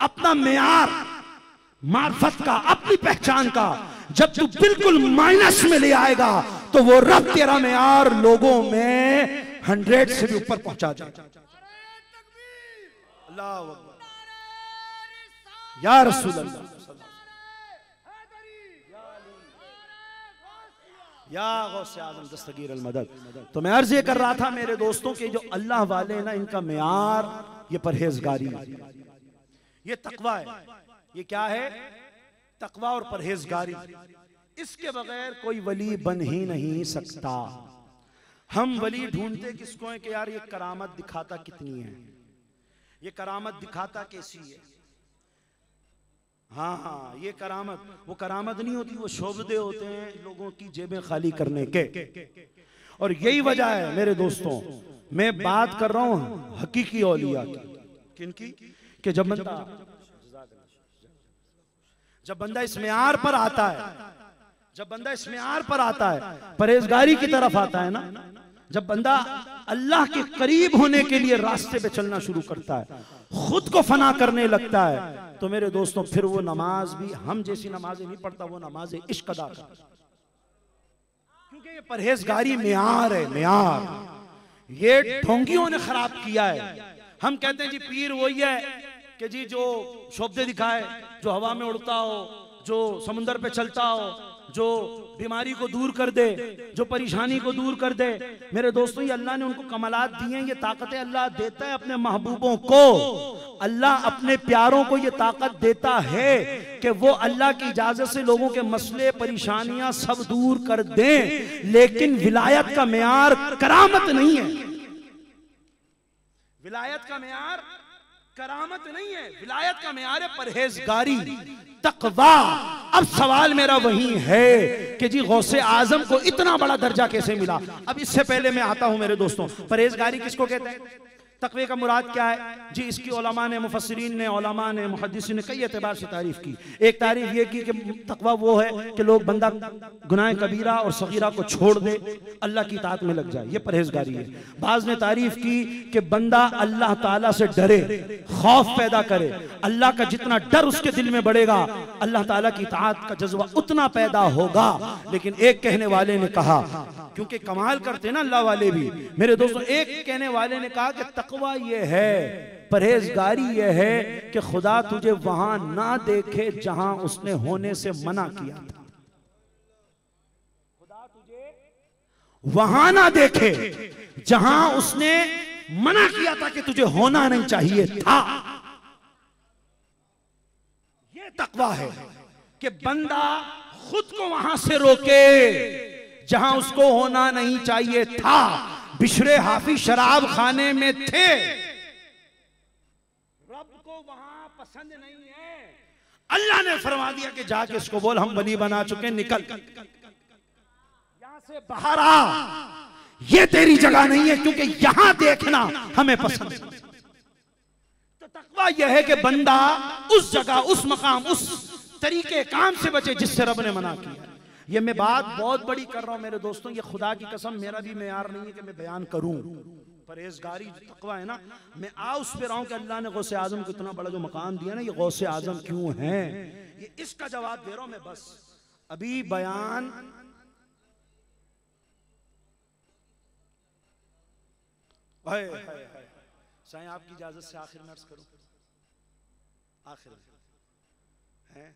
अपना मैार मार्फत का, अपनी पहचान का जब तू बिल्कुल माइनस में ले आएगा तो वो रब तेरा मैार लोगों में हंड्रेड से भी ऊपर पहुँचा या आज़म, दस्तगीर मदद। तो मैं अर्ज़ ये कर रहा था मेरे दोस्तों के जो अल्लाह वाले ना, इनका मैार, ये परहेजगारी। ये तकवा है। ये क्या है? तकवा और परहेजगारी। इसके बगैर कोई वली बन ही नहीं सकता। हम वली ढूंढते किसको है कि यार ये करामत दिखाता कितनी है? ये करामत दिखाता कैसी है? हाँ हाँ ये करामत। वो करामत नहीं होती, वो शोबदे होते हैं लोगों की जेबें खाली करने के। और यही वजह है, मेरे दोस्तों, मैं बात कर रहा हूँ हकीकी औलिया की। किनकी कि जब बंदा जब बंदा इस म्यार पर आता है जब बंदा इस म्यार पर आता है परहेजगारी की तरफ़ आता है ना जब बंदा अल्लाह के करीब होने के लिए रास्ते पे चलना शुरू करता है खुद को फना करने लगता है तो मेरे दोस्तों फिर वो नमाज़ भी हम जैसी नमाजें नहीं पढ़ता वो नमाज़ इश्क अदा करता क्योंकि ये परहेजगारी म्यार है म्यार। ये ढोंगियों ने खराब किया है। हम कहते हैं जी पीर वही है कि जी, जो शोभे दिखाए, जो हवा में उड़ता हो, जो समुंदर पे चलता हो, जो बीमारी को दूर कर दे, जो परेशानी को दूर कर दे, मेरे दोस्तों, ये अल्लाह ने उनको कमलात दी हैं, ये ताकतें अल्लाह देता है अपने महबूबों को। अल्लाह अपने प्यारों को ये ताकत देता है कि वो अल्लाह की इजाज़त से लोगों के मसले, परेशानियाँ सब दूर कर दें, लेकिन विलायत का मैार करामत नहीं है। विलायत का मैार करामत नहीं है, विलायत का मैार परहेजगारी। तकवा। अब सवाल मेरा वही है कि जी गौसे आज़म को इतना बड़ा दर्जा कैसे मिला? अब इससे पहले मैं आता हूँ मेरे दोस्तों, परहेजगारी किसको कहते हैं? तकवे का मुराद क्या है? जी, इसकी ओलमा ने मुफसरीन ने ओलमा ने मुहदस ने कई एतबार से तारीफ़ की। एक तारीफ़ ये की कि तकवा वो है कि लोग बंदा गुनाह कबीरा और सगीरा को छोड़ दे, अल्लाह की तात में लग जाए। ये परहेजगारी है। बाज ने तारीफ़ की कि बंदा अल्लाह ताला से डरे, खौफ पैदा करे। अल्लाह का जितना डर उसके दिल में बढ़ेगा, अल्लाह ताला की तात का जज्बा उतना पैदा होगा। लेकिन एक कहने वाले ने कहा, क्योंकि कमाल करते ना अल्लाह वाले भी। मेरे दोस्तों, एक कहने वाले ने कहा कि तकवा ये है, परहेजगारी ये है कि खुदा तुझे वहाँ ना देखे जहाँ उसने होने से मना किया था। खुदा तुझे वहाँ ना देखे जहाँ उसने मना किया था कि तुझे होना नहीं चाहिए था। ये तकवा है कि बंदा खुद को वहाँ से रोके जहाँ उसको होना नहीं चाहिए था। बिशरे हाफी शराब खाने में थे। रब को वहाँ पसंद नहीं है। अल्लाह ने फरमा दिया कि जाके इसको बोल हम वली बना चुके निकल। यहाँ से बाहर आ। ये तेरी जगह नहीं है क्योंकि यहाँ देखना हमें पसंद। है तो तकवा यह है कि बंदा उस जगह उस मकाम उस तरीके काम से बचे जिससे रब ने मना किया। ये मैं बात बहुत बड़ी कर रहा हूँ मेरे दोस्तों, ये खुदा की कसम, मेरा भी मैार नहीं है कि मैं बयान करूँ। परहेजगारी तकवा है ना, मैं आ उस पर रहा कि अल्लाह ने गौसे आज़म को इतना बड़ा जो मकाम दिया ना, ये गौसे आज़म क्यों है? ये इसका जवाब दे रहा हूँ मैं बस। अभी बयान साईं, आपकी इजाज़त से आखिर में अर्ज़ करूँ? आखिर है?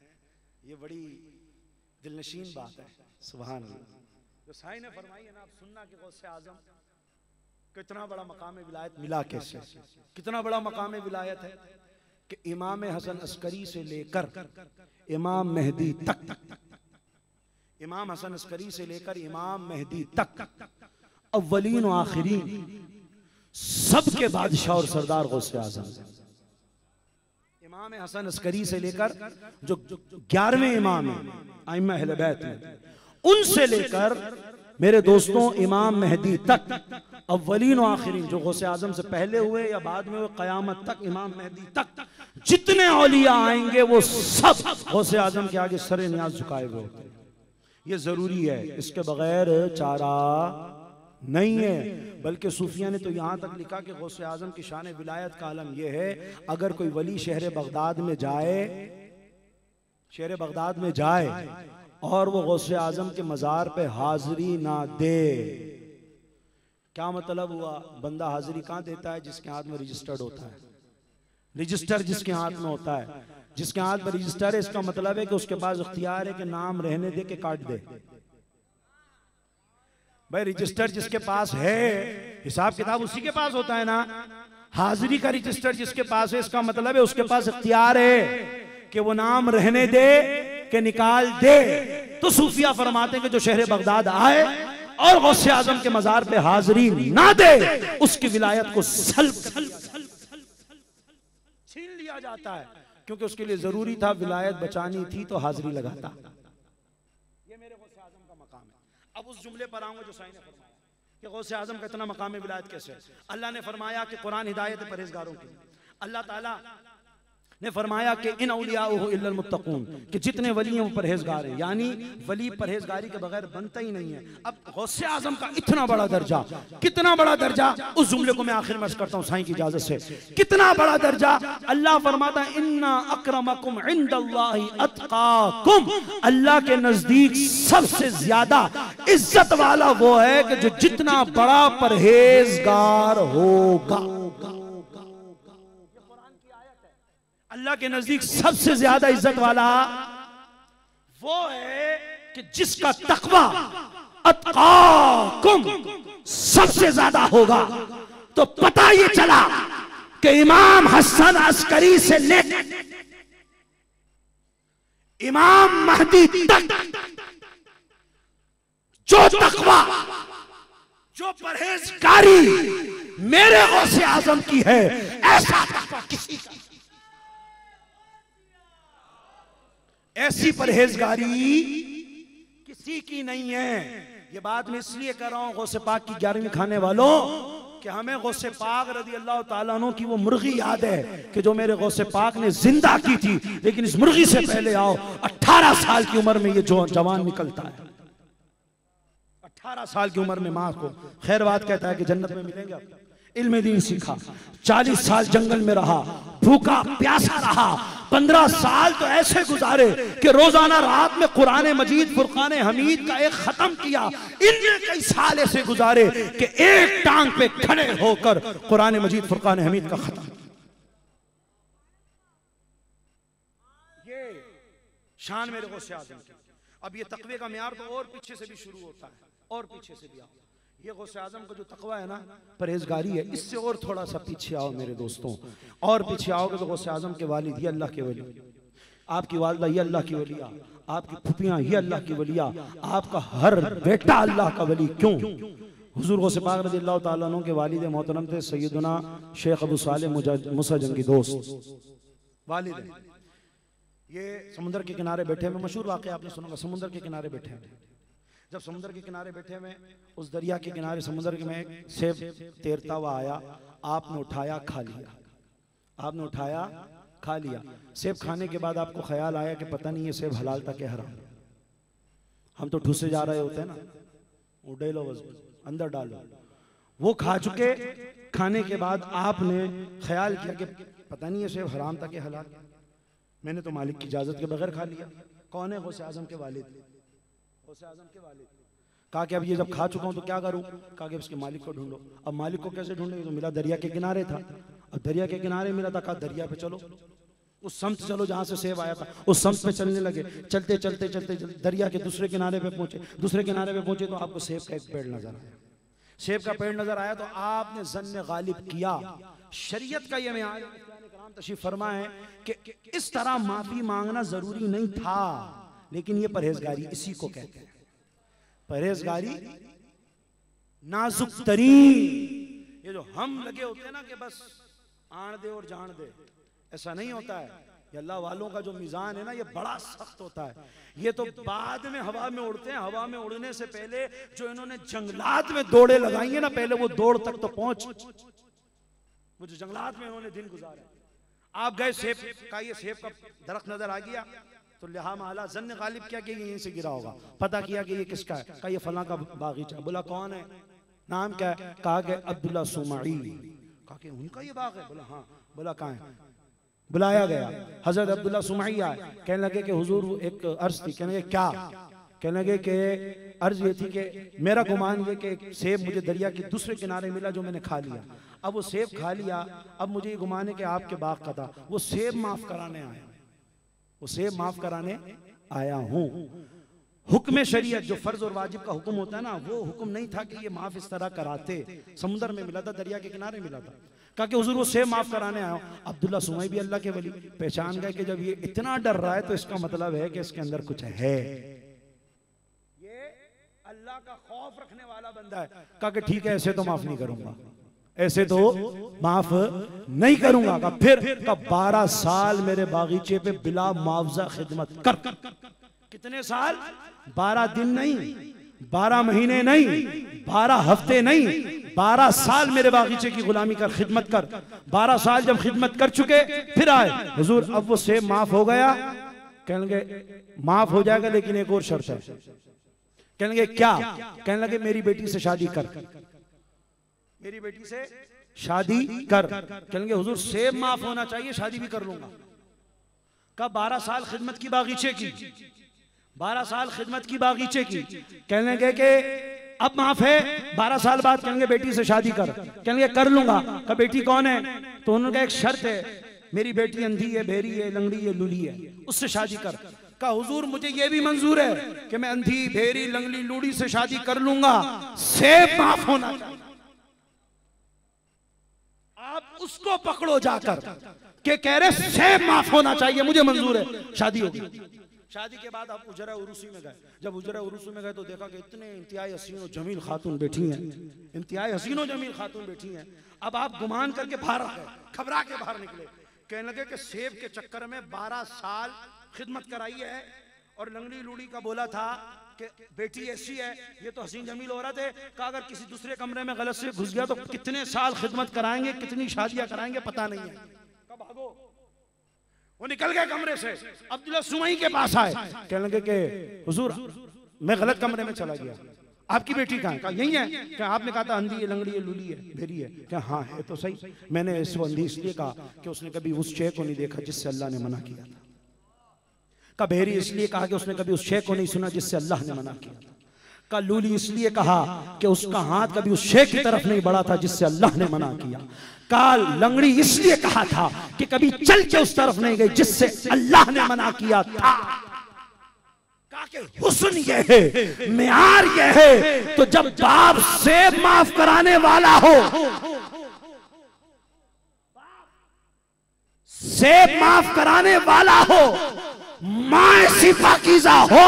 ये बड़ी दिलनशीन बात है। सुबहान जो साई ने फरमाई है ना आप सुनना कि गौसे आज़म कितना बड़ा मकाम विलायत मिला कैसे? कितना बड़ा मकाम विलायत है कि इमाम हसन अस्करी से लेकर इमाम मेहदी तक। इमाम हसन अस्करी से लेकर इमाम मेहदी तक। अव्वलीन आखिरीन सबके बादशाह और सरदार गौसे आज़म। इमाम हसन अस्करी से लेकर जो ग्यारहवें इमाम है बैत में, उनसे लेकर मेरे दोस्तों इमाम मेहदी तक, अव्वलीन आखिरीन, जो गौसे आज़म से पहले हुए या बाद में हुए, कयामत तक इमाम मेहदी तक, जितने औलिया आएँगे, वो सब गौसे आज़म के आगे सर न्याज झुकाए हुए ये ज़रूरी है, इसके बगैर चारा नहीं है। बल्कि सूफिया ने तो यहाँ तक लिखा कि गौस आज़म की शान विलायत का आलम यह है अगर कोई वली शहर बगदाद में जाए शहर बगदाद में जाए और वो गौस आज़म के मज़ार पे हाजिरी ना दे। क्या मतलब हुआ? बंदा हाजिरी कहाँ देता है? जिसके हाथ में रजिस्टर्ड होता है। रजिस्टर जिसके हाथ में होता है। जिसके हाथ में रजिस्टर है इसका मतलब है कि उसके पास अख्तियार है कि नाम रहने दे के काट दे। भाई रजिस्टर जिसके पास है हिसाब किताब उसी के पास होता है ना। हाजिरी का रजिस्टर जिसके पास है इसका मतलब है उसके पास इख्तियार है कि वो नाम रहने दे के निकाल दे। तो सूफिया फरमाते हैं कि जो शहर बगदाद आए और गौसे आज़म के मजार पे हाजिरी ना दे उसकी विलायत को सल छीन लिया जाता है। क्योंकि उसके लिए ज़रूरी था विलायत बचानी थी तो हाजिरी लगाता। अब उस जुमले पर आऊँगा जो साई ने फरमाया कि गौस आज़म का इतना मकाम विलायत कैसे अल्लाह ने फरमाया कि कुरान हिदायत परहेजगारों की अल्लाह ताला ने फरमाया कि इन अलियामुत्तकून कि जितने वली हैं वो परहेजगार हैं, यानी वली परहेजगारी के बगैर बनता ही नहीं है। अब गौसे आज़म का इतना बड़ा दर्जा, कितना बड़ा दर्जा, उस जुमले को मैं आखिर में करता हूँ साईं की इजाज़त से, कितना बड़ा दर्जा, अल्लाह फरमाता इन्ना अक्रमकुम अल्लाह के नज़दीक सबसे ज़्यादा इज़्ज़त वाला वो है कि जो जितना बड़ा परहेजगार होगा। अल्लाह के नज़दीक सबसे ज़्यादा इज़्ज़त वाला वो है कि जिसका तकवा अतकाकुम सबसे ज़्यादा होगा। तो पता ये चला कि इमाम हसन अस्करी से ले इमाम महदी तक जो तकवा जो परहेजकारी मेरे गौसे आज़म की है ऐसा तकवा किसी का ऐसी परहेजगारी किसी की नहीं है। ये बात मैं इसलिए कर रहा हूँ गौसे पाक की ग्यारहवीं खाने वालों कि हमें गौसे पाक रज़ी अल्लाह तु की वो मुर्गी याद है कि जो मेरे गौसे पाक ने ज़िंदा की थी लेकिन इस मुर्गी से पहले आओ 18 साल की उम्र में ये जो जवान निकलता है। 18 साल की उम्र में माँ को। खैर बात कहता है कि जन्नत में मिलेंगे इल्म दीन सीखा। चालीस साल जंगल में रहा, भूखा, प्यासा रहा। पंद्रह साल तो ऐसे गुजारे कि रोज़ाना रात में कुरान मजीद, फुरकान हमीद का एक खत्म किया। इनमें कई साल ऐसे गुजारे कि एक टांग पे खड़े होकर कुरान मजीद, फुरकान हमीद का खत्म। ये शान मेरे को अब ये तकवे का म्यार तो और पीछे से भी शुरू होता है, और पीछे से भी आता ये गौसे आज़म का जो तकवा है ना, परहेजगारी है, इससे और थोड़ा सा पीछे आओ मेरे दोस्तों। और पीछे आओगे तो गौसे आज़म के वालिद, ये अल्लाह के वली। आपकी वालदा, ये अल्लाह की वलिया। आपकी फुपियाँ ये अल्लाह की वलिया। आपका हर बेटा अल्लाह का वली। क्यों? हुजूर गौसे पाक रज़ी अल्लाह तु के वालिद मोहतरम थे सैदना शेख अबू साले मुसा जंगी दोस्त। वालिद, ये समुद्र के किनारे बैठे हुए मशहूर वाक्य आपने सुना समुद्र के किनारे बैठे हुए जब समुद्र के किनारे बैठे हुए उस दरिया के किनारे समुद्र में सेब तैरता हुआ आया। आपने उठाया, खा लिया। आपने उठाया, खा लिया। सेब खाने के बाद आपको ख्याल आया कि पता नहीं ये सेब हलाल था कि हराम। हम तो ठूसे जा रहे होते हैं ना। उड़े लो बस, अंदर डालो। वो खा चुके। खाने के बाद आपने ख्याल किया कि पता नहीं ये सेब हराम था कि हलाल। मैंने तो मालिक की इजाज़त के बगैर खा लिया। कौन है गौसे आज़म के वालिद? गौसे आज़म के वालिद। कहा कि अब ये जब खा चुका हूँ तो क्या करूँ? कहा कि उसके मालिक को ढूंढो। अब मालिक को कैसे ढूंढेंगे तो मिला दरिया के किनारे था। अब दरिया के किनारे मिला था, कहा दरिया पे चलो। उस संत चलो जहाँ से सेब आया था। उस संत पे चलने लगे। चलते चलते चलते दरिया के दूसरे किनारे पे पहुँचे। दूसरे किनारे पे पहुँचे तो आपको सेब का एक पेड़ नज़र आया। सेब का पेड़ नज़र आया तो आपने जन गालिब किया। शरीयत का ये मैं तशीफ फरमा है कि इस तरह माफ़ी मांगना ज़रूरी नहीं था। लेकिन ये परहेजगारी इसी को कहते हैं। परहेजगारी नाजुक तरीन। ये जो हम लगे होते हैं ना कि बस आण दे और जान दे, ऐसा नहीं होता है। ये अल्लाह वालों का जो मिजान है ना, ये बड़ा सख्त होता है। ये तो बाद में हवा में उड़ते हैं। हवा में उड़ने से पहले जो इन्होंने जंगलात में दौड़े लगाई है ना, पहले वो दौड़ तक तो पहुँच। वो जो जंगलात में इन्होंने दिन गुजारे। आप गए सेब का, ये सेब का दरख्त नज़र आ गया। तो लिहा माला जन गालिब क्या कि यहीं से गिरा होगा? पता किया कि ये किसका है? का ये फला का बागीचा बोला, कौन है? नाम क्या है? कहा गया अब्दुल्ला सुमाई। कहा कि उनका ये बाग है? बोला हाँ। बोला, कहा है? बुलाया गया। हज़रत अब्दुल्ला सुमाई आए। कहने लगे कि हुजूर, एक अर्ज़ थी। कहने लगे, क्या? कहने लगे कि अर्ज़ ये थी कि मेरा गुमान ये कि सेब मुझे दरिया के दूसरे किनारे मिला जो मैंने खा लिया। अब वो सेब खा लिया। अब मुझे ये गुमान है कि आपके बाग का था। वो सेब माफ़ कराने आया सेब माफ़ कराने आया हूँ। हुक्म शरीयत जो फ़र्ज़ और वाजिब का हुक्म होता है ना वो हुक्म नहीं था कि ये माफ़ इस तरह कराते। समुद्र में मिला था दरिया के किनारे मिला था। कहा कि हुजूर वो सेब माफ़ कराने आया अब्दुल्ला सुमई भी अल्लाह के वली। पहचान गए कि जब ये इतना डर रहा है तो इसका मतलब है कि इसके अंदर कुछ है। ये अल्लाह का खौफ रखने वाला बंदा है। कहा कि ठीक है ऐसे तो माफ़ नहीं करूँगा। ऐसे तो माफ़ नहीं करूँगा का फिर का बारह साल मेरे बागीचे पे बिला मुआवजा खिदमत कर। कितने साल? बारह दिन नहीं, बारह महीने नहीं, बारह हफ़्ते नहीं, बारह साल मेरे बागीचे की गुलामी कर, खिदमत कर। बारह साल जब खिदमत कर चुके, फिर आए। हजूर, अब वो सेब माफ़ हो गया। कहने लगे माफ़ हो जाएगा, लेकिन एक और शर्त है। कहने लगे क्या? कहने लगे, मेरी बेटी से शादी कर। मेरी बेटी से शादी कर। कहने लगे हुजूर सेब माफ़ होना चाहिए शादी भी कर लूँगा। कब बारह साल खिदमत की बागीचे की। बारह साल खिदमत की बागीचे की। कहने लगे कि अब माफ़ है बारह साल बाद कहेंगे बेटी से शादी कर। कहेंगे कर लूँगा। का बेटी कौन है? तो उन्होंने एक शर्त है। मेरी बेटी अंधी है भेरी है लंगड़ी है लूली है। उससे शादी कर। का हुजूर मुझे ये भी मंजूर है कि मैं अंधी भेरी लंगड़ी लूड़ी से शादी कर लूँगा। सेब माफ़ होना आप उसको पकड़ो जाकर के कह रहे सेब माफ़ होना चाहिए, मुझे मंजूर है। शादी होगी शादी के बाद आप उजरा उरूसी में गए। जब उजरा उरूसी में गए तो देखा कि इतने इंतहाई हसीन जमील खातून बैठी हैं। इंतहाई हसीन जमील खातून बैठी हैं। अब आप गुमान करके बाहर गए, घबरा के बाहर निकले। कहने लगे कि सेब के चक्कर में बारह साल खिदमत कराई है और लंगड़ी लूड़ी का बोला था कि, बेटी, ऐसी है, ये तो हसीन जमील हो रहा थे कहा अगर किसी दूसरे कमरे में गलत से घुस गया तो कितने साल खिदमत कराएँगे, कितनी शादियाँ कराएँगे, पता नहीं है। कब भागो? वो निकल गए कमरे से। अब्दुल्ला सुमई के पास आए। कहने लगे कि, हुजूर, मैं गलत कमरे में चला गया। आपकी बेटी कहाँ कहा, यही है। क्या आपने कहा था, अंधी है, लंगड़ी है, लूली है, भेरी है। क्या हाँ है तो सही। मैंने इसको अंधी इसलिए कहा कि उसने कभी उस शेख को नहीं देखा जिससे अल्लाह ने मना किया था। का इसलिए कहा कि उसने कभी उस शेख को नहीं सुना जिससे अल्लाह ने मना किया का लूली इसलिए कहा कि उसका हाथ कभी उस शेख की तरफ़ नहीं बढ़ा था जिससे अल्लाह ने मना किया। काल लंगड़ी इसलिए कहा था कि कभी चल के उस तरफ़ नहीं गई जिससे अल्लाह ने मना किया था। हुसन ये है, म्यार ये है तो जब बाप से माफ़ कराने वाला हो से माफ़ कराने वाला हो माए ऐसी पाकिजा हो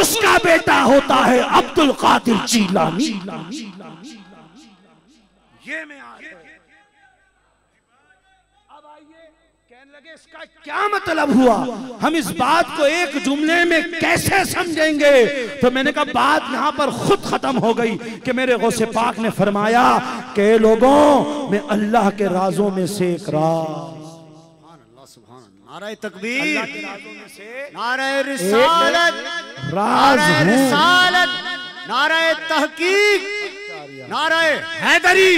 उसका बेटा होता है अब्दुल कादिर चीलानी ये मैं लगे इसका क्या मतलब हुआ? हम इस बात को एक जुमले में कैसे समझेंगे? तो मैंने कहा बात यहाँ पर खुद खत्म हो गई कि मेरे गौसे पाक ने फरमाया कि लोगों मैं अल्लाह के राजों में से एक राज नाराय तकबीर। नाराय रिसालत। नाराय रिसालत। नाराय तहकीक। नाराय हैदरी।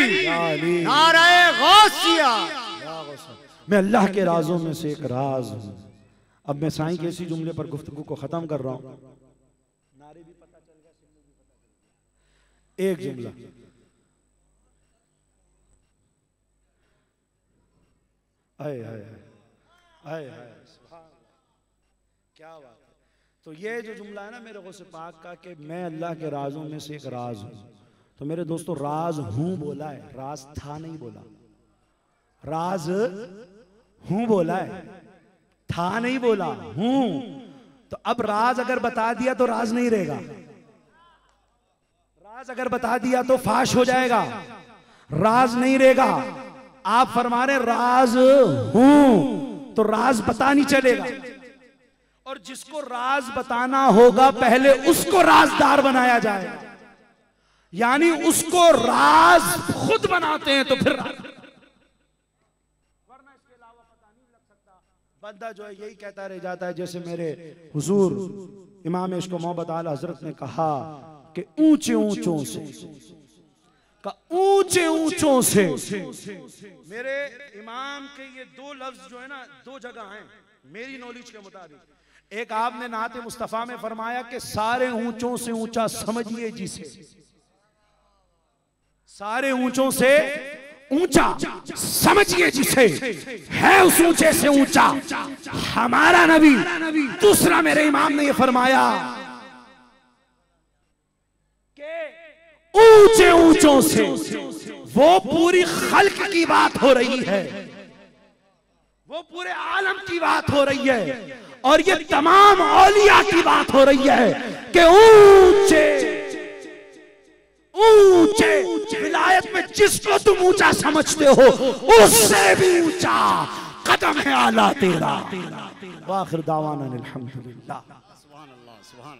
नाराय गौसिया। मैं अल्लाह के राजों में से एक राज हूँ। अब मैं साईं के इसी जुमले पर गुफ्तगू को खत्म कर रहा हूँ। एक जुमला। आए हाय क्या बात है। तो ये जो जुमला है ना मेरे गौसे पाक का कि मैं अल्लाह के राजों में से एक राज हूँ। तो मेरे दोस्तों, राज हूँ बोला है, राज था नहीं बोला। राज हूँ बोला है, था नहीं बोला, हूँ। तो अब राज अगर बता दिया तो राज नहीं रहेगा। राज अगर बता दिया तो फाश हो जाएगा। राज नहीं रहेगा। आप फरमा रहे राज हूँ। तो राज पता नहीं चलेगा। और जिसको राज बताना होगा पहले उसको राजदार बनाया जाए। यानी उसको राज खुद बनाते हैं तो फिर वरना इसके अलावा पता नहीं लग सकता। बंदा जो है यही कहता रह जाता है जैसे मेरे हुजूर इमाम इश्क मोहब्बत आला हज़रत ने कहा कि ऊँचे ऊंचों। से का ऊँचे ऊंचों से। मेरे इमाम के ये दो लफ्ज जो है ना, दो जगह हैं, मेरी नॉलेज के मुताबिक। एक आपने नाते मुस्तफ़ा में फरमाया कि सारे ऊंचों से ऊँचा समझिए जिसे। सारे ऊंचों से ऊँचा समझिए जिसे। है उस ऊँचे से ऊँचा। हमारा नबी, दूसरा मेरे इमाम ने यह फरमाया कि ऊँचे ऊंचों से। वो पूरी खल्क की बात हो रही है। वो पूरे आलम की बात हो रही है। और ये तमाम औलिया की बात हो रही है कि ऊँचे ऊँचे विलायत में जिसको तुम ऊँचा समझते हो, उससे भी ऊँचा कदम है आला तेरा। वाखिर